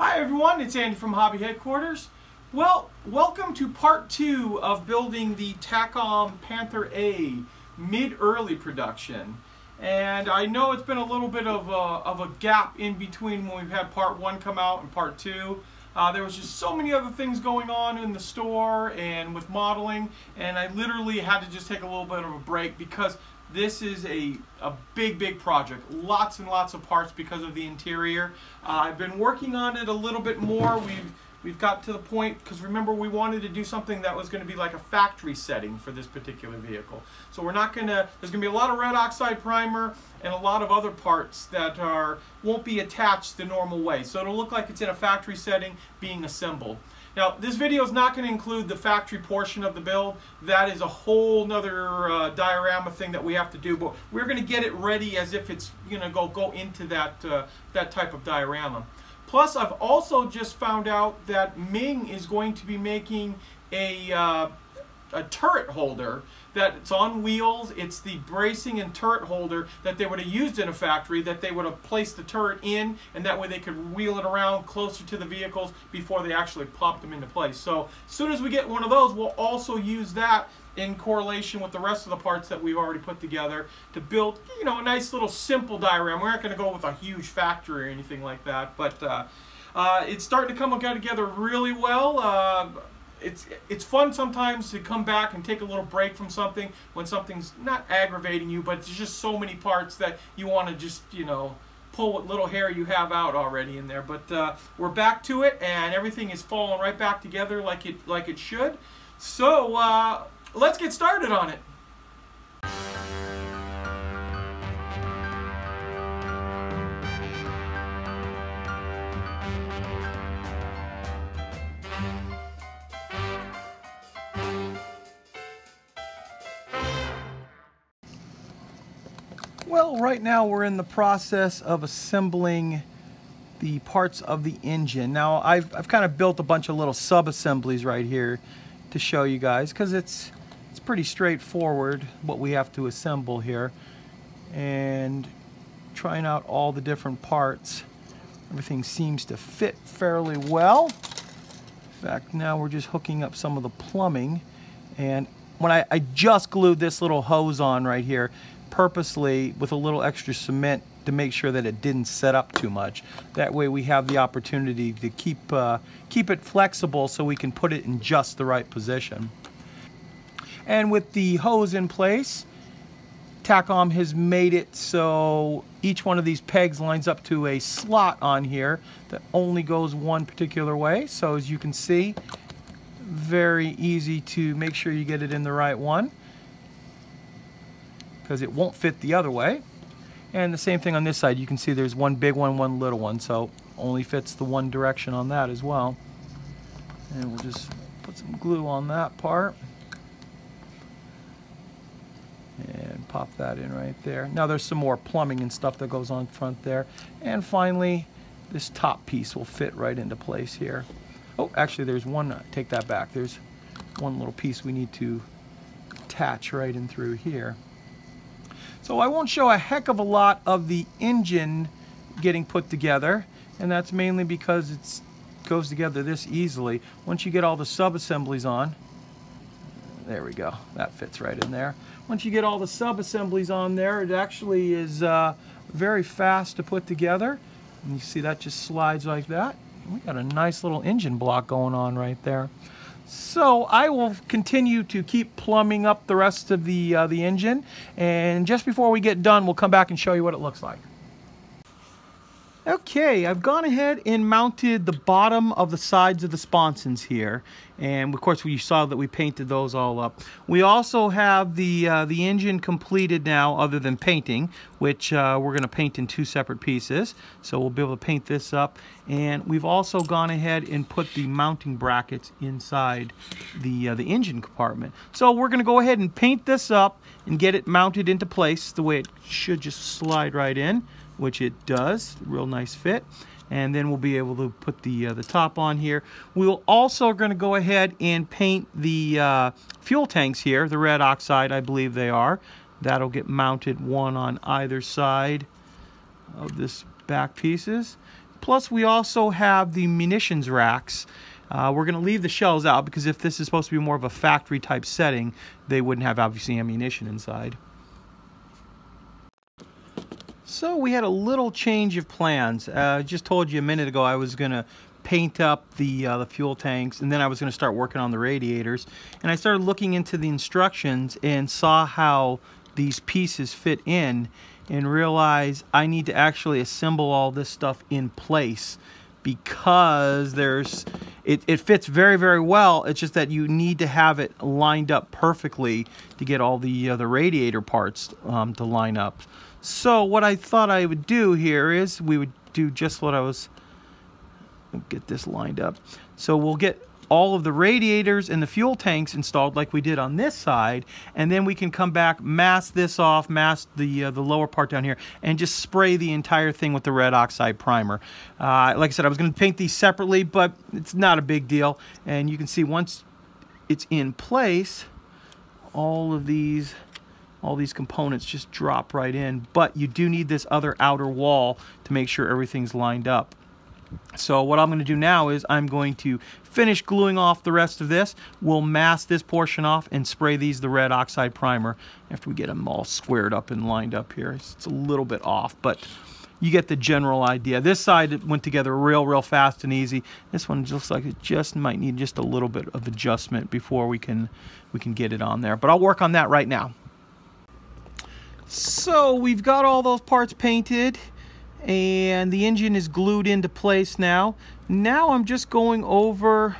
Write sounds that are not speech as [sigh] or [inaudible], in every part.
Hi everyone, it's Andy from Hobby Headquarters. Well, welcome to part two of building the Takom Panther A mid-early production. And I know it's been a little bit of a, of a gap in between when we've had part one come out and part two. Uh, there was just so many other things going on in the store and with modeling, and I literally had to just take a little bit of a break because this is a, a big, big project. Lots and lots of parts because of the interior. Uh, I've been working on it a little bit more. We've we've got to the point because remember we wanted to do something that was going to be like a factory setting for this particular vehicle so we're not going to there's going to be a lot of red oxide primer and a lot of other parts that are won't be attached the normal way so it'll look like it's in a factory setting being assembled now, this video is not going to include the factory portion of the build. That is a whole nother uh, diorama thing that we have to do, but we're going to get it ready as if it's going to go, go into that, uh, that type of diorama. Plus, I've also just found out that Ming is going to be making a, uh, a turret holder that it's on wheels. It's the bracing and turret holder that they would have used in a factory that they would have placed the turret in and that way they could wheel it around closer to the vehicles before they actually popped them into place. So as soon as we get one of those, we'll also use that in correlation with the rest of the parts that we've already put together to build, you know, a nice little simple diorama. We're not going to go with a huge factory or anything like that, but uh, uh, it's starting to come together really well. Uh, it's it's fun sometimes to come back and take a little break from something when something's not aggravating you, but there's just so many parts that you want to just you know pull what little hair you have out already in there. But uh, we're back to it, and everything is falling right back together like it like it should. So uh, let's get started on it. Well, right now we're in the process of assembling the parts of the engine. Now, I've, I've kind of built a bunch of little sub-assemblies right here to show you guys because it's, it's pretty straightforward what we have to assemble here. And trying out all the different parts. Everything seems to fit fairly well. In fact, now we're just hooking up some of the plumbing. And when I, I just glued this little hose on right here, purposely with a little extra cement to make sure that it didn't set up too much. That way we have the opportunity to keep, uh, keep it flexible so we can put it in just the right position. And with the hose in place, Takom has made it so each one of these pegs lines up to a slot on here that only goes one particular way. So as you can see, very easy to make sure you get it in the right one because it won't fit the other way. And the same thing on this side. You can see there's one big one, one little one, so only fits the one direction on that as well. And we'll just put some glue on that part. And pop that in right there. Now there's some more plumbing and stuff that goes on front there. And finally, this top piece will fit right into place here. Oh, actually there's one, uh, take that back. There's one little piece we need to attach right in through here. So I won't show a heck of a lot of the engine getting put together and that's mainly because it goes together this easily. Once you get all the sub-assemblies on, there we go, that fits right in there. Once you get all the sub-assemblies on there, it actually is uh, very fast to put together. And you see that just slides like that. We got a nice little engine block going on right there. So I will continue to keep plumbing up the rest of the, uh, the engine. And just before we get done, we'll come back and show you what it looks like. Okay, I've gone ahead and mounted the bottom of the sides of the sponsons here. And of course, we saw that we painted those all up. We also have the, uh, the engine completed now other than painting, which uh, we're gonna paint in two separate pieces. So we'll be able to paint this up. And we've also gone ahead and put the mounting brackets inside the, uh, the engine compartment. So we're gonna go ahead and paint this up and get it mounted into place the way it should just slide right in which it does, real nice fit. And then we'll be able to put the, uh, the top on here. We'll also going to go ahead and paint the uh, fuel tanks here, the red oxide, I believe they are. That'll get mounted one on either side of this back pieces. Plus we also have the munitions racks. Uh, we're going to leave the shells out because if this is supposed to be more of a factory type setting, they wouldn't have obviously ammunition inside. So we had a little change of plans. Uh, I just told you a minute ago I was going to paint up the, uh, the fuel tanks and then I was going to start working on the radiators. And I started looking into the instructions and saw how these pieces fit in and realized I need to actually assemble all this stuff in place because there's it, it fits very very well it's just that you need to have it lined up perfectly to get all the uh, the radiator parts um, to line up so what I thought I would do here is we would do just what I was get this lined up. So we'll get all of the radiators and the fuel tanks installed like we did on this side and then we can come back mask this off mask the uh, the lower part down here and just spray the entire thing with the red oxide primer. Uh, like I said I was going to paint these separately but it's not a big deal. And you can see once it's in place all of these all these components just drop right in but you do need this other outer wall to make sure everything's lined up so what I'm going to do now is I'm going to finish gluing off the rest of this. We'll mask this portion off and spray these the red oxide primer after we get them all squared up and lined up here. It's a little bit off, but you get the general idea. This side went together real, real fast and easy. This one looks like it just might need just a little bit of adjustment before we can we can get it on there. But I'll work on that right now. So we've got all those parts painted and the engine is glued into place now. Now I'm just going over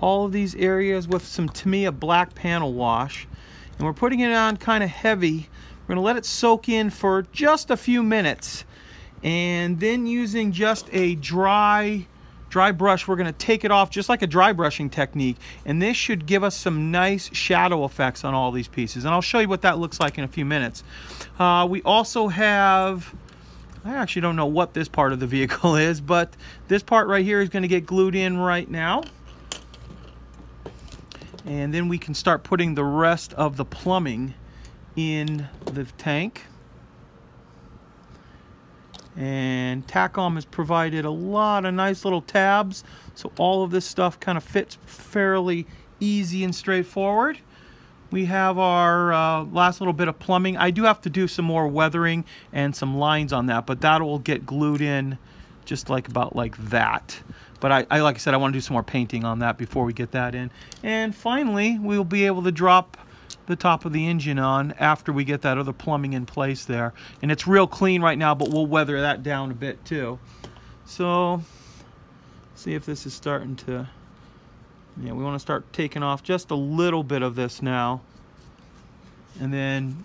all of these areas with some Tamiya black panel wash and we're putting it on kind of heavy. We're to let it soak in for just a few minutes and then using just a dry dry brush we're going to take it off just like a dry brushing technique and this should give us some nice shadow effects on all these pieces and I'll show you what that looks like in a few minutes. Uh, we also have I actually don't know what this part of the vehicle [laughs] is, but this part right here is going to get glued in right now. And then we can start putting the rest of the plumbing in the tank. And Takom has provided a lot of nice little tabs, so all of this stuff kind of fits fairly easy and straightforward. We have our uh, last little bit of plumbing. I do have to do some more weathering and some lines on that, but that will get glued in just like about like that. But I, I like I said, I want to do some more painting on that before we get that in. And finally, we'll be able to drop the top of the engine on after we get that other plumbing in place there. And it's real clean right now, but we'll weather that down a bit too. So, see if this is starting to yeah, we want to start taking off just a little bit of this now. And then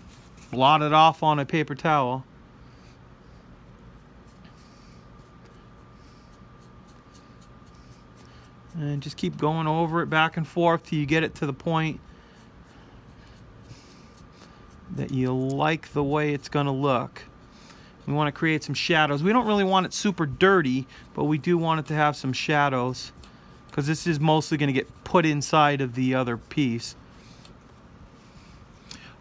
blot it off on a paper towel. And just keep going over it back and forth till you get it to the point that you like the way it's going to look. We want to create some shadows. We don't really want it super dirty, but we do want it to have some shadows because this is mostly going to get put inside of the other piece.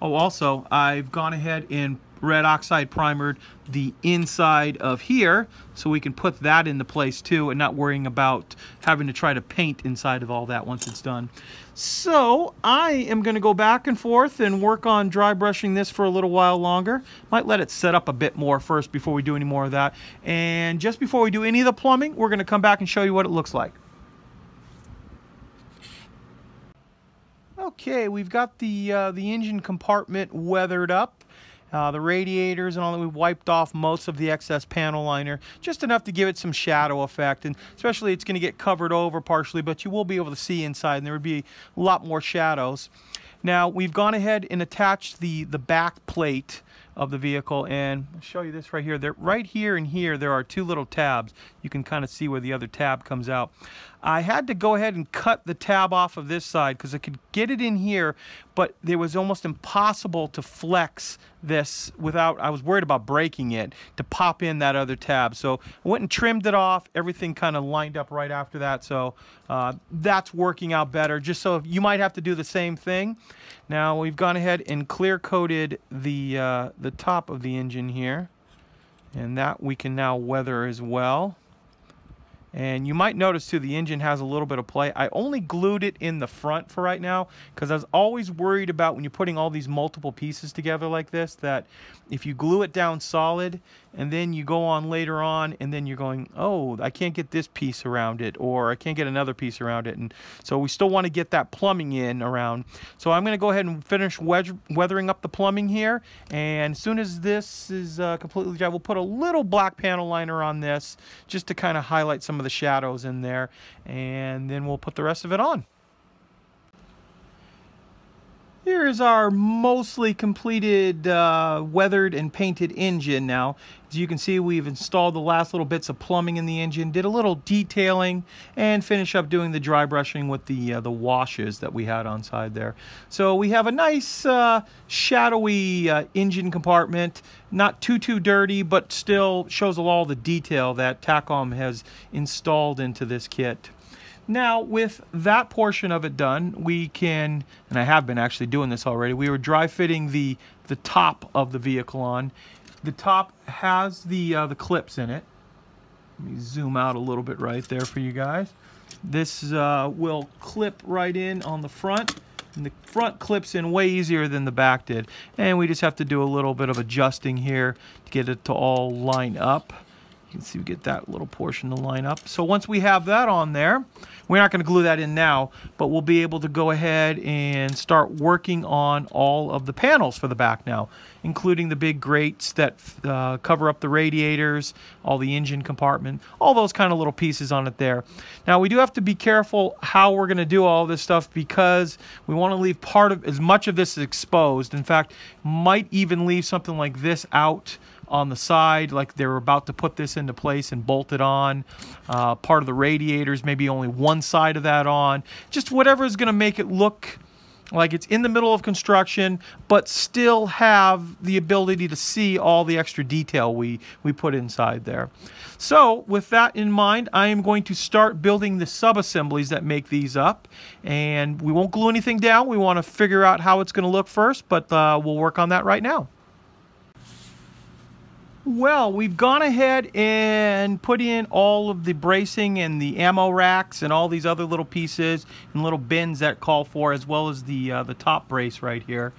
Oh, also, I've gone ahead and red oxide primered the inside of here so we can put that into place too and not worrying about having to try to paint inside of all that once it's done. So I am going to go back and forth and work on dry brushing this for a little while longer. Might let it set up a bit more first before we do any more of that. And just before we do any of the plumbing, we're going to come back and show you what it looks like. Okay, we've got the uh, the engine compartment weathered up. Uh, the radiators and all that, we've wiped off most of the excess panel liner, just enough to give it some shadow effect, and especially it's going to get covered over partially, but you will be able to see inside, and there would be a lot more shadows. Now, we've gone ahead and attached the, the back plate of the vehicle and I'll show you this right here. There right here and here there are two little tabs. You can kind of see where the other tab comes out I had to go ahead and cut the tab off of this side because I could get it in here but it was almost impossible to flex this without I was worried about breaking it to pop in that other tab. So I went and trimmed it off. Everything kind of lined up right after that. So uh, that's working out better. Just so you might have to do the same thing. Now we've gone ahead and clear coated the uh, the top of the engine here. And that we can now weather as well And you might notice too, the engine has a little bit of play. I only glued it in the front for right now because I was always worried about when you're putting all these multiple pieces together like this, that if you glue it down solid and then you go on later on and then you're going, oh, I can't get this piece around it or I can't get another piece around it. And so we still want to get that plumbing in around. So I'm going to go ahead and finish weathering up the plumbing here. And as soon as this is uh, completely dry, we'll put a little black panel liner on this just to kind of highlight some of the shadows in there. And then we'll put the rest of it on. Here's our mostly completed uh, weathered and painted engine now. As you can see, we've installed the last little bits of plumbing in the engine, did a little detailing, and finish up doing the dry brushing with the, uh, the washes that we had on side there. So we have a nice uh, shadowy uh, engine compartment, not too, too dirty, but still shows all the detail that Takom has installed into this kit. Now, with that portion of it done, we can, and I have been actually doing this already, we were dry fitting the, the top of the vehicle on. The top has the, uh, the clips in it. Let me zoom out a little bit right there for you guys. This uh, will clip right in on the front. And the front clips in way easier than the back did. And we just have to do a little bit of adjusting here to get it to all line up. You can see we get that little portion to line up. So once we have that on there, we're not going to glue that in now, but we'll be able to go ahead and start working on all of the panels for the back now, including the big grates that uh, cover up the radiators, all the engine compartment, all those kind of little pieces on it there. Now we do have to be careful how we're going to do all this stuff because we want to leave part of as much of this exposed. In fact, might even leave something like this out on the side like they're about to put this into place and bolt it on. Uh, part of the radiators, maybe only one side of that on. Just whatever is going to make it look like it's in the middle of construction, but still have the ability to see all the extra detail we, we put inside there. So with that in mind, I am going to start building the sub-assemblies that make these up. And we won't glue anything down. We want to figure out how it's going to look first, but uh, we'll work on that right now. Well, we've gone ahead and put in all of the bracing and the ammo racks and all these other little pieces and little bins that call for as well as the, uh, the top brace right here.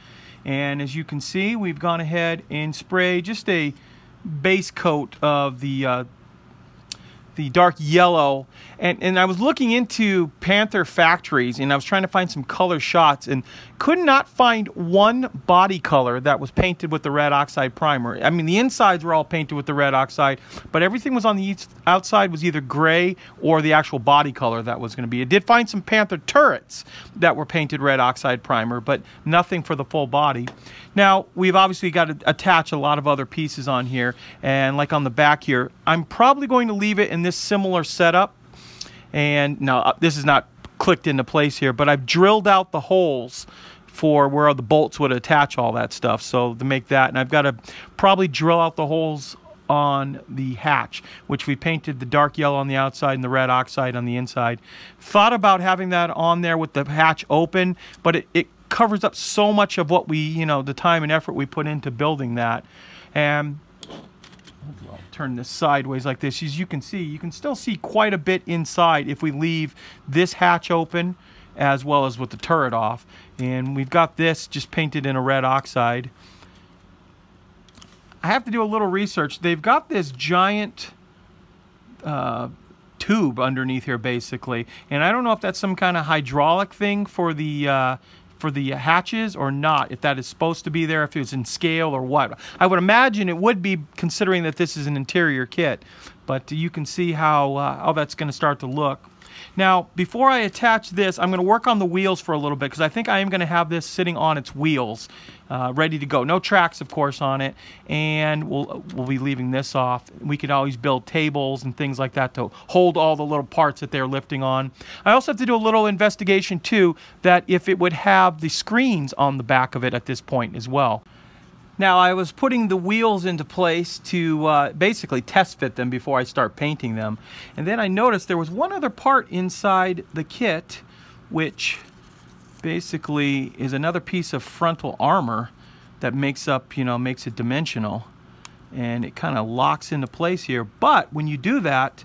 And as you can see, we've gone ahead and sprayed just a base coat of the uh, the dark yellow and and I was looking into Panther factories and I was trying to find some color shots and could not find one body color that was painted with the red oxide primer. I mean the insides were all painted with the red oxide but everything was on the outside was either gray or the actual body color that was going to be. I did find some Panther turrets that were painted red oxide primer but nothing for the full body. Now we've obviously got to attach a lot of other pieces on here and like on the back here I'm probably going to leave it in this similar setup. And now uh, this is not clicked into place here, but I've drilled out the holes for where the bolts would attach all that stuff. So to make that, and I've got to probably drill out the holes on the hatch, which we painted the dark yellow on the outside and the red oxide on the inside. Thought about having that on there with the hatch open, but it, it covers up so much of what we, you know, the time and effort we put into building that. And turn this sideways like this. As you can see, you can still see quite a bit inside if we leave this hatch open as well as with the turret off. And we've got this just painted in a red oxide. I have to do a little research. They've got this giant uh, tube underneath here basically. And I don't know if that's some kind of hydraulic thing for the uh, for the hatches or not, if that is supposed to be there, if it's in scale or what. I would imagine it would be considering that this is an interior kit, but you can see how, uh, how that's going to start to look. Now, before I attach this, I'm going to work on the wheels for a little bit because I think I am going to have this sitting on its wheels, uh, ready to go. No tracks, of course, on it, and we'll, we'll be leaving this off. We could always build tables and things like that to hold all the little parts that they're lifting on. I also have to do a little investigation, too, that if it would have the screens on the back of it at this point as well. Now I was putting the wheels into place to uh, basically test fit them before I start painting them. And then I noticed there was one other part inside the kit which basically is another piece of frontal armor that makes up, you know, makes it dimensional. And it kind of locks into place here. But when you do that,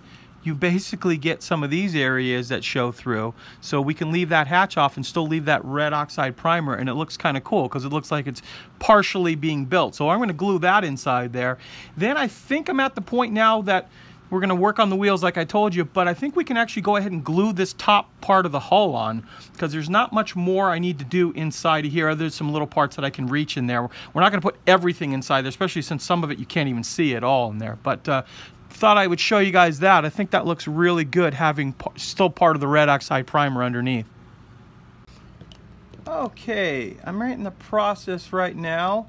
you basically get some of these areas that show through. So we can leave that hatch off and still leave that red oxide primer and it looks kind of cool because it looks like it's partially being built. So I'm going to glue that inside there. Then I think I'm at the point now that we're going to work on the wheels like I told you, but I think we can actually go ahead and glue this top part of the hull on because there's not much more I need to do inside of here. There's some little parts that I can reach in there. We're not going to put everything inside there, especially since some of it you can't even see at all in there. But uh, thought I would show you guys that. I think that looks really good having still part of the red oxide primer underneath. Okay, I'm right in the process right now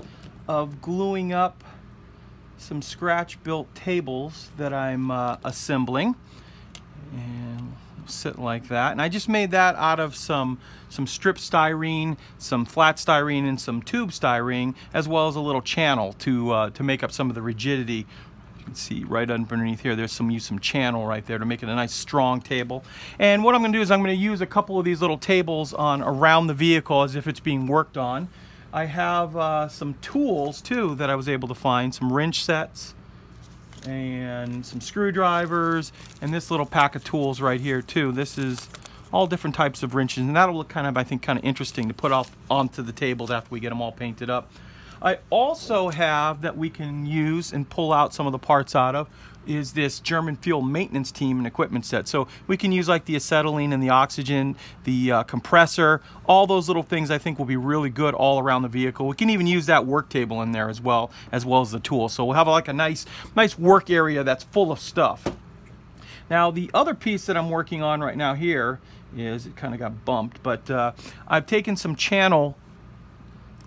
of gluing up some scratch built tables that I'm uh, assembling and sit like that and I just made that out of some some strip styrene some flat styrene and some tube styrene as well as a little channel to uh, to make up some of the rigidity can see right underneath here there's some use some channel right there to make it a nice strong table and what I'm gonna do is I'm gonna use a couple of these little tables on around the vehicle as if it's being worked on I have uh, some tools too that I was able to find, some wrench sets and some screwdrivers and this little pack of tools right here too. This is all different types of wrenches and that'll look kind of, I think, kind of interesting to put off onto the tables after we get them all painted up. I also have that we can use and pull out some of the parts out of is this German fuel maintenance team and equipment set. So we can use like the acetylene and the oxygen, the uh, compressor, all those little things I think will be really good all around the vehicle. We can even use that work table in there as well, as well as the tool. So we'll have like a nice, nice work area that's full of stuff. Now the other piece that I'm working on right now here is, it kind of got bumped, but uh, I've taken some channel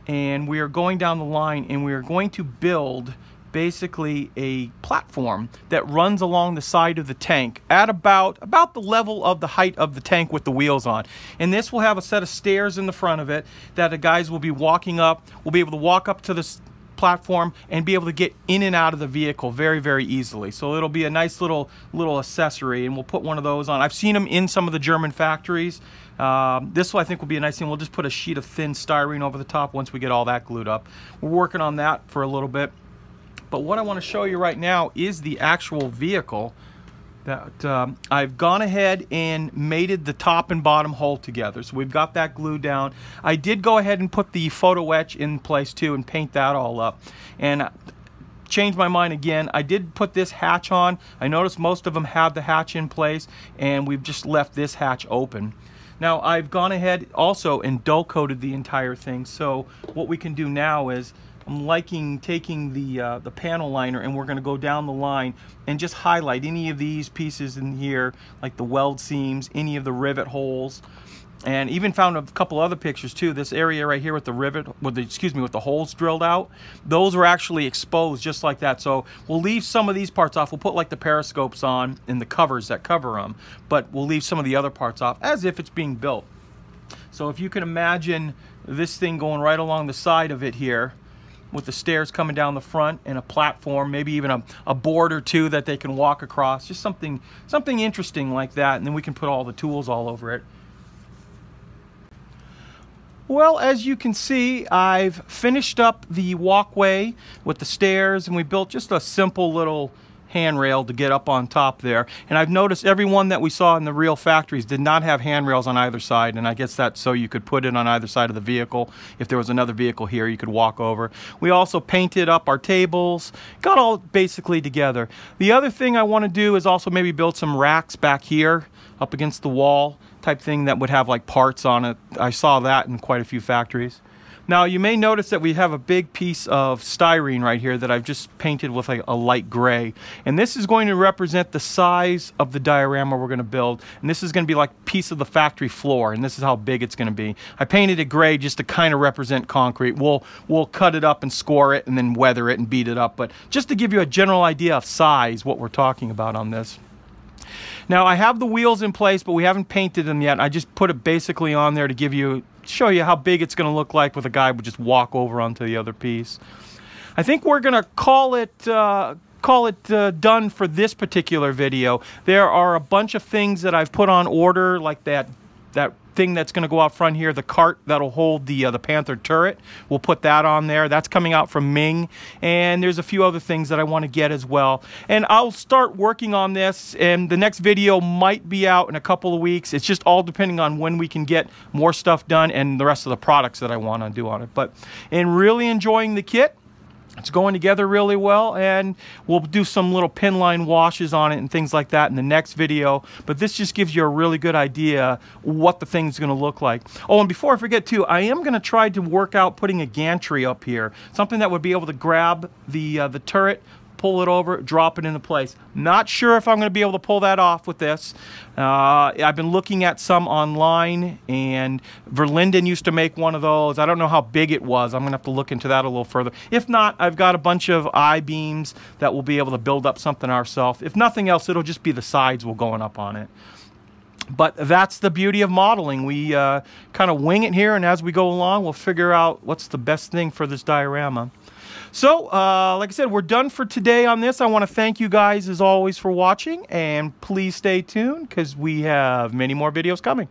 and we are going down the line and we are going to build basically a platform that runs along the side of the tank at about about the level of the height of the tank with the wheels on. And this will have a set of stairs in the front of it that the guys will be walking up will be able to walk up to this platform and be able to get in and out of the vehicle very very easily so it'll be a nice little little accessory and we'll put one of those on I've seen them in some of the German factories um, this one I think will be a nice thing. We'll just put a sheet of thin styrene over the top once we get all that glued up. We're working on that for a little bit. But what I want to show you right now is the actual vehicle that um, I've gone ahead and mated the top and bottom hull together. So we've got that glued down. I did go ahead and put the photo etch in place too and paint that all up. And changed my mind again. I did put this hatch on. I noticed most of them have the hatch in place and we've just left this hatch open. Now I've gone ahead also and dull coated the entire thing. So what we can do now is I'm liking taking the uh, the panel liner and we're going to go down the line and just highlight any of these pieces in here like the weld seams, any of the rivet holes and even found a couple other pictures too. This area right here with the rivet, with the excuse me, with the holes drilled out, those were actually exposed just like that. So we'll leave some of these parts off. We'll put like the periscopes on and the covers that cover them, but we'll leave some of the other parts off as if it's being built. So if you can imagine this thing going right along the side of it here, with the stairs coming down the front and a platform, maybe even a, a board or two that they can walk across. Just something, something interesting like that. And then we can put all the tools all over it. Well, as you can see, I've finished up the walkway with the stairs and we built just a simple little handrail to get up on top there. And I've noticed every one that we saw in the real factories did not have handrails on either side. And I guess that's so you could put it on either side of the vehicle. If there was another vehicle here, you could walk over. We also painted up our tables, got all basically together. The other thing I want to do is also maybe build some racks back here up against the wall type thing that would have like parts on it. I saw that in quite a few factories. Now you may notice that we have a big piece of styrene right here that I've just painted with a, a, light gray. And this is going to represent the size of the diorama we're going to build. And this is going to be like a piece of the factory floor. And this is how big it's going to be. I painted it gray just to kind of represent concrete. We'll, we'll cut it up and score it and then weather it and beat it up. But just to give you a general idea of size, what we're talking about on this. Now I have the wheels in place, but we haven't painted them yet. I just put it basically on there to give you, show you how big it's gonna look like with a guy would just walk over onto the other piece. I think we're gonna call it, uh, call it uh, done for this particular video. There are a bunch of things that I've put on order, like that that thing that's going to go out front here, the cart that'll hold the uh, the Panther turret. We'll put that on there. That's coming out from Ming. And there's a few other things that I want to get as well. And I'll start working on this and the next video might be out in a couple of weeks. It's just all depending on when we can get more stuff done and the rest of the products that I want to do on it. But and really enjoying the kit. It's going together really well and we'll do some little pin line washes on it and things like that in the next video. But this just gives you a really good idea what the thing's gonna look like. Oh, and before I forget too, I am gonna try to work out putting a gantry up here. Something that would be able to grab the, uh, the turret, pull it over, drop it into place. Not sure if I'm going to be able to pull that off with this. Uh, I've been looking at some online, and Verlinden used to make one of those. I don't know how big it was. I'm going to have to look into that a little further. If not, I've got a bunch of I-beams that will be able to build up something ourselves. If nothing else, it'll just be the sides will going up on it but that's the beauty of modeling. We uh, kind of wing it here, and as we go along, we'll figure out what's the best thing for this diorama. So, uh, like I said, we're done for today on this. I want to thank you guys, as always, for watching, and please stay tuned because we have many more videos coming.